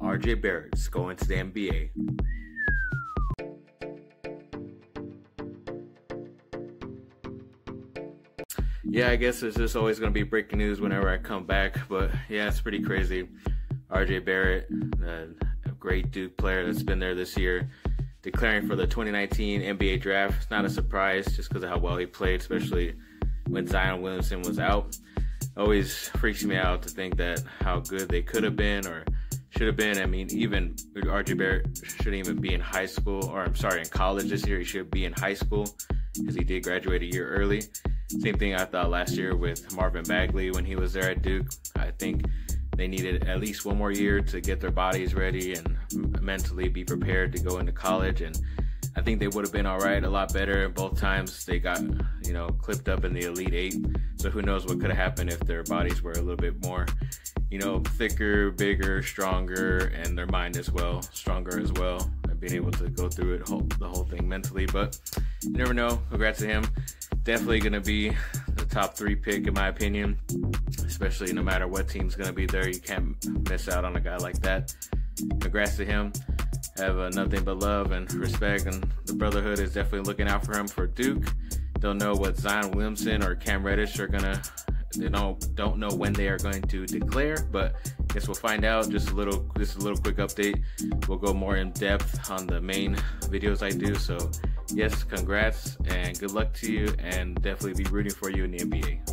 RJ Barrett's going to the NBA. Yeah, I guess it's just always going to be breaking news whenever I come back, but yeah, it's pretty crazy. RJ Barrett, a great Duke player that's been there this year, declaring for the 2019 NBA draft. It's not a surprise just because of how well he played, especially when Zion Williamson was out. Always freaks me out to think that how good they could have been or should have been. I mean, even RJ Barrett shouldn't even be in high school, or I'm sorry, in college this year. He should be in high school because he did graduate a year early. Same thing I thought last year with Marvin Bagley when he was there at Duke. I think they needed at least one more year to get their bodies ready and mentally be prepared to go into college. And I think they would have been all right, a lot better. Both times they got, you know, clipped up in the Elite Eight. So who knows what could have happened if their bodies were a little bit more, you know, thicker, bigger, stronger, and their mind as well, stronger as well, and being able to go through it, whole, the whole thing mentally. But you never know. Congrats to him. Definitely going to be the top three pick, in my opinion, especially no matter what team's going to be there. You can't miss out on a guy like that. Congrats to him have uh, nothing but love and respect, and the Brotherhood is definitely looking out for him for Duke. Don't know what Zion Williamson or Cam Reddish are gonna. They don't don't know when they are going to declare, but I guess we'll find out. Just a little, just a little quick update. We'll go more in depth on the main videos I do. So, yes, congrats and good luck to you, and definitely be rooting for you in the NBA.